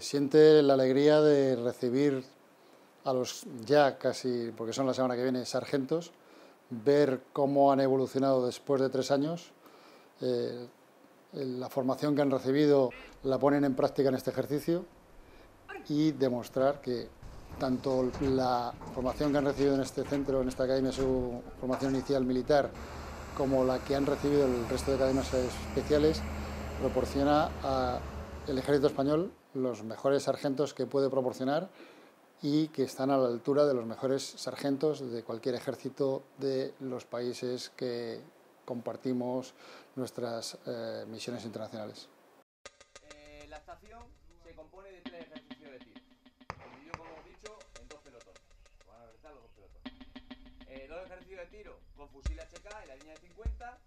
siente la alegría de recibir a los ya casi, porque son la semana que viene, sargentos, ver cómo han evolucionado después de tres años. Eh, la formación que han recibido la ponen en práctica en este ejercicio y demostrar que tanto la formación que han recibido en este centro, en esta academia, su formación inicial militar, como la que han recibido el resto de academias especiales, proporciona al ejército español los mejores sargentos que puede proporcionar y que están a la altura de los mejores sargentos de cualquier ejército de los países que compartimos nuestras eh, misiones internacionales. Eh, la estación se compone de tres ejercicios de tiro, dividido como hemos dicho en dos pelotones. Van a los dos pelotones. Eh, dos ejercicios de tiro con fusil HK en la línea de 50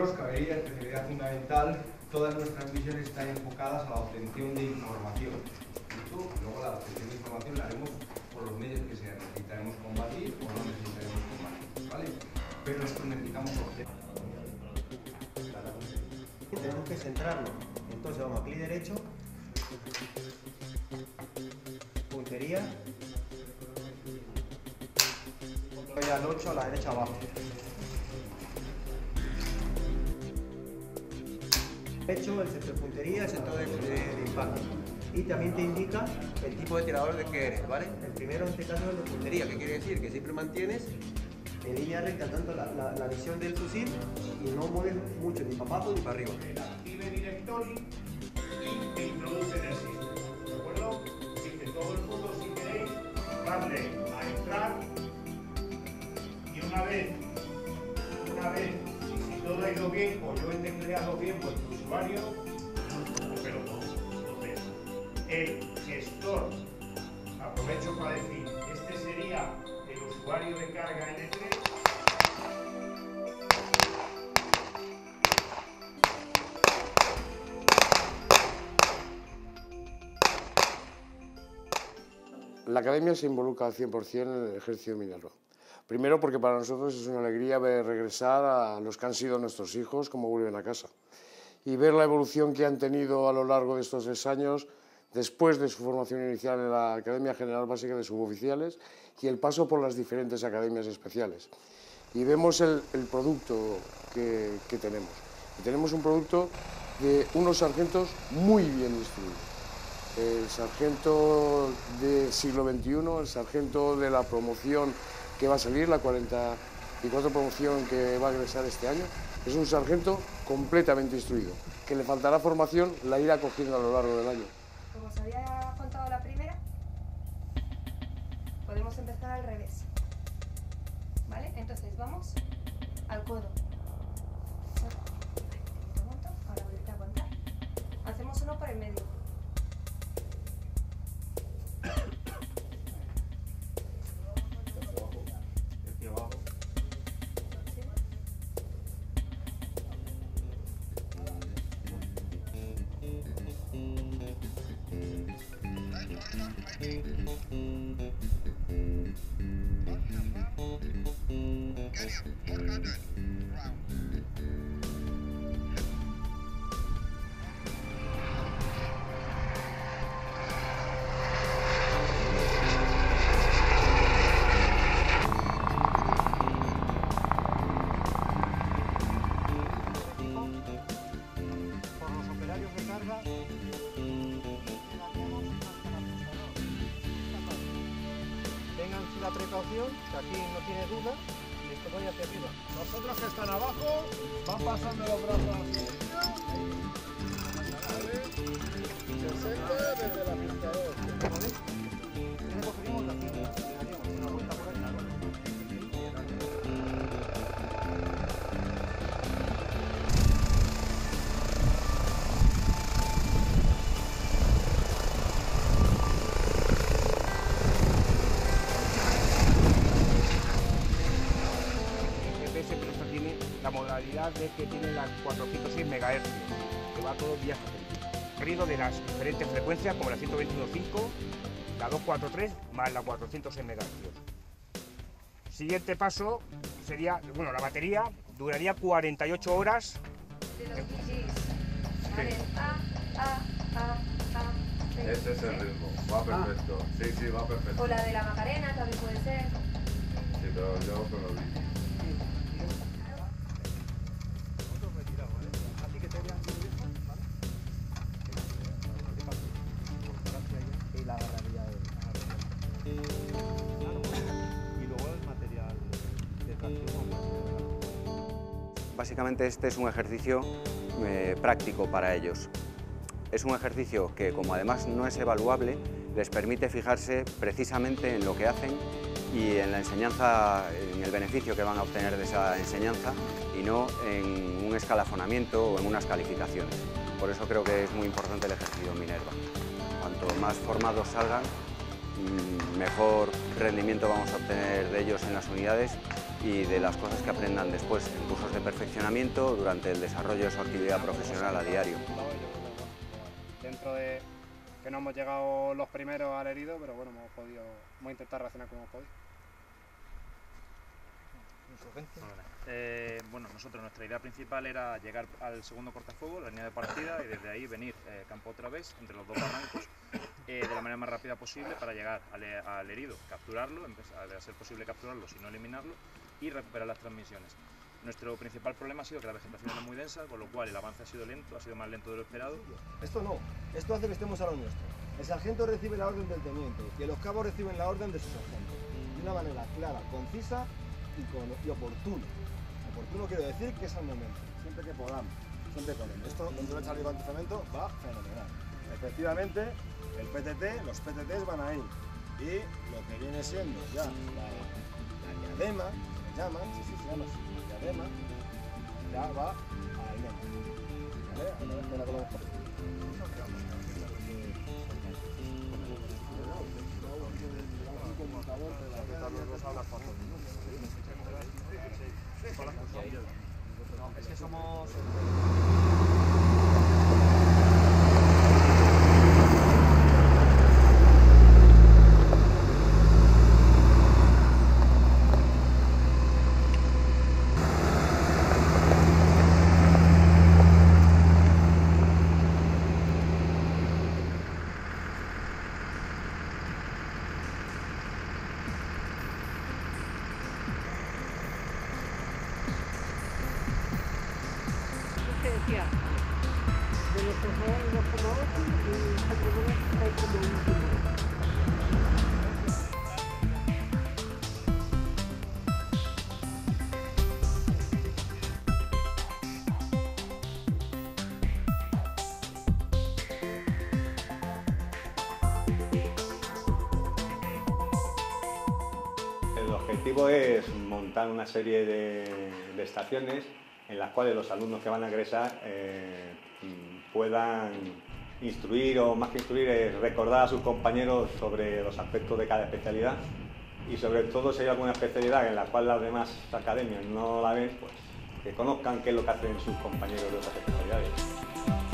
Nosotros, Caballería, especialidad fundamental, todas nuestras misiones están enfocadas a la obtención de información. Luego la obtención de información la haremos por los medios que sean. Necesitaremos combatir o no necesitaremos combatir, ¿vale? Pero esto necesitamos obtener. Tenemos que centrarnos. Entonces vamos a clic derecho, puntería, voy al 8 a la derecha abajo. Hecho el centro de puntería, el centro de, de- impacto. Y también te indica el tipo de tirador de que eres, ¿vale? El primero en este caso es el de puntería, que quiere decir que siempre mantienes en línea recta tanto la, visión del fusil y no mueves mucho ni para abajo ni para arriba. active directory y introduce el sistema. ¿De acuerdo? Que todo el mundo, si queréis, darle a entrar y una vez, bien o yo he tecleado bien vuestro usuario, pero no. Entonces, el gestor, aprovecho para decir, este sería el usuario de carga N3. La academia se involucra al 100% en el ejército minero. Primero porque para nosotros es una alegría ver regresar a los que han sido nuestros hijos, como vuelven a casa. Y ver la evolución que han tenido a lo largo de estos tres años, después de su formación inicial en la Academia General Básica de Suboficiales y el paso por las diferentes academias especiales. Y vemos el, el producto que, que tenemos. Y tenemos un producto de unos sargentos muy bien instruidos el sargento del siglo XXI, el sargento de la promoción que va a salir, la 44 promoción que va a egresar este año, es un sargento completamente instruido, que le faltará formación, la irá cogiendo a lo largo del año. Como os había contado la primera, podemos empezar al revés. ¿Vale? Entonces vamos al codo. Hacemos uno por el medio. Tengan la precaución, que aquí no tiene duda, voy hacia. Los otros que están abajo van pasando los brazos así. desde la. Particularidad de que tiene las 406 MHz, que va todo vía satélite. Corrido de las diferentes frecuencias como la 121.5, la 243 más la 406 MHz. Siguiente paso sería, bueno, la batería duraría 48 horas. De los DJs. Vale. A, A, A, A. Ese es el ritmo, va perfecto. Sí, sí, va perfecto. O la de la Macarena también puede ser. Sí, pero yo con los Básicamente este es un ejercicio eh, práctico para ellos. Es un ejercicio que, como además no es evaluable, les permite fijarse precisamente en lo que hacen y en la enseñanza, en el beneficio que van a obtener de esa enseñanza y no en un escalafonamiento o en unas calificaciones. Por eso creo que es muy importante el ejercicio Minerva. Cuanto más formados salgan, mm, mejor rendimiento vamos a obtener de ellos en las unidades y de las cosas que aprendan después en cursos de perfeccionamiento durante el desarrollo de su actividad profesional a diario. Dentro de que no hemos llegado los primeros al herido, pero bueno, hemos podido, hemos intentado reaccionar como hemos podido. Eh, bueno, nosotros nuestra idea principal era llegar al segundo cortafuego, la línea de partida, y desde ahí venir eh, campo otra vez, entre los dos barrancos, eh, de la manera más rápida posible para llegar al, al herido, capturarlo, empezar, a ser posible capturarlo, si no eliminarlo, y recuperar las transmisiones. Nuestro principal problema ha sido que la vegetación era muy densa, con lo cual el avance ha sido lento, ha sido más lento de lo esperado. Esto no, esto hace que estemos a lo nuestro. El sargento recibe la orden del teniente y los cabos reciben la orden de su sargento. De una manera clara, concisa y, con, y oportuna. Oportuno quiero decir que es al momento, siempre que podamos, siempre podemos. Esto dentro del Charlie Cemento va fenomenal. Efectivamente, el PTT, los PTTs van a ir y lo que viene siendo ya la, la diadema, sí, se llama la ya va a. ¿Vale? A ver, espera que lo Es que somos... objetivo es montar una serie de, de estaciones en las cuales los alumnos que van a egresar eh, puedan instruir o más que instruir, es recordar a sus compañeros sobre los aspectos de cada especialidad y sobre todo si hay alguna especialidad en la cual las demás academias no la ven, pues que conozcan qué es lo que hacen sus compañeros de otras especialidades.